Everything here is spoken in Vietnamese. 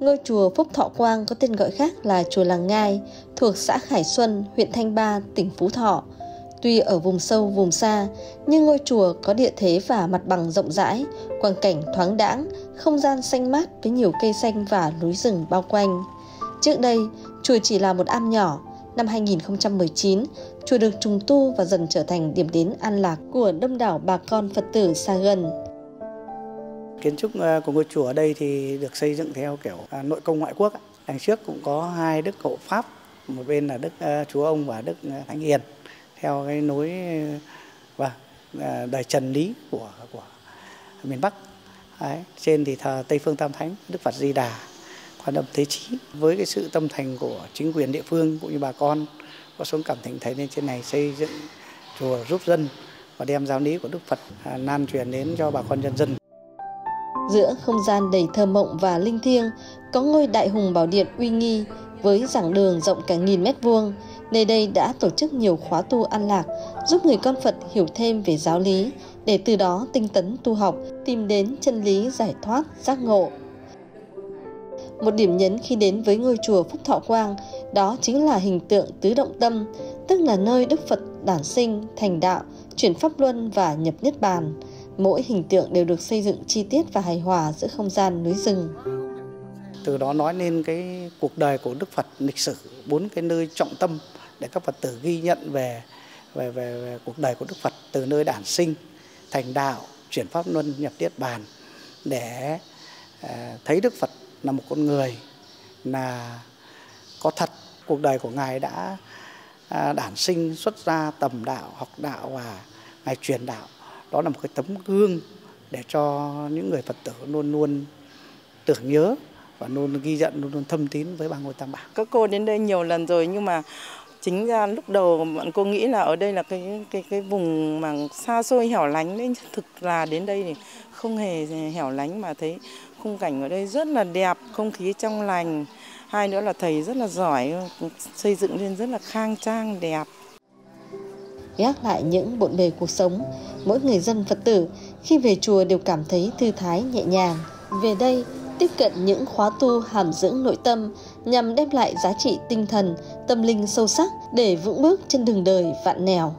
Ngôi chùa Phúc Thọ Quang có tên gọi khác là chùa Làng Ngai, thuộc xã Khải Xuân, huyện Thanh Ba, tỉnh Phú Thọ. Tuy ở vùng sâu, vùng xa, nhưng ngôi chùa có địa thế và mặt bằng rộng rãi, quang cảnh thoáng đãng, không gian xanh mát với nhiều cây xanh và núi rừng bao quanh. Trước đây, chùa chỉ là một am nhỏ. Năm 2019, chùa được trùng tu và dần trở thành điểm đến an lạc của đông đảo bà con Phật tử xa gần. Kiến trúc ờ, của ngôi chùa ở đây thì được xây dựng theo kiểu à, nội công ngoại quốc. Đằng trước cũng có hai đức hộ pháp, một bên là đức ờ, chúa ông và đức ờ, thánh hiền theo cái nối và đời Trần Lý của của miền Bắc. Đấy. Trên thì thờ Tây Phương Tam Thánh, Đức Phật Di Đà, Quan Âm Thế Chí. Với cái sự tâm thành của chính quyền địa phương cũng như bà con có xuống cảm thịnh thấy nên trên này xây dựng chùa giúp dân và đem giáo lý của Đức Phật à, lan truyền đến cho bà con nhân dân. Giữa không gian đầy thơ mộng và linh thiêng, có ngôi đại hùng bảo điện uy nghi với giảng đường rộng cả nghìn mét vuông. Nơi đây đã tổ chức nhiều khóa tu an lạc, giúp người con Phật hiểu thêm về giáo lý, để từ đó tinh tấn tu học, tìm đến chân lý giải thoát, giác ngộ. Một điểm nhấn khi đến với ngôi chùa Phúc Thọ Quang đó chính là hình tượng tứ động tâm, tức là nơi Đức Phật đản sinh, thành đạo, chuyển pháp luân và nhập niết bàn. Mỗi hình tượng đều được xây dựng chi tiết và hài hòa giữa không gian núi rừng. Từ đó nói lên cái cuộc đời của Đức Phật lịch sử, bốn cái nơi trọng tâm để các Phật tử ghi nhận về về, về, về cuộc đời của Đức Phật từ nơi đản sinh, thành đạo, chuyển pháp luân, nhập niết bàn để ờ, thấy Đức Phật là một con người là có thật cuộc đời của ngài đã à, đản sinh xuất ra tầm đạo học đạo và ngài truyền đạo đó là một cái tấm gương để cho những người phật tử luôn luôn tưởng nhớ và luôn ghi nhận luôn luôn thâm tín với ba ngôi tam bảo. Các cô đến đây nhiều lần rồi nhưng mà chính ra lúc đầu bọn cô nghĩ là ở đây là cái cái cái vùng mà xa xôi hẻo lánh đấy. Thực là đến đây thì không hề hẻo lánh mà thấy khung cảnh ở đây rất là đẹp không khí trong lành. Hai nữa là thầy rất là giỏi xây dựng lên rất là khang trang đẹp. Gác lại những bộn bề cuộc sống mỗi người dân phật tử. Khi về chùa đều cảm thấy thư thái, nhẹ nhàng. Về đây, tiếp cận những khóa tu hàm dưỡng nội tâm nhằm đem lại giá trị tinh thần, tâm linh sâu sắc để vững bước trên đường đời vạn nẻo.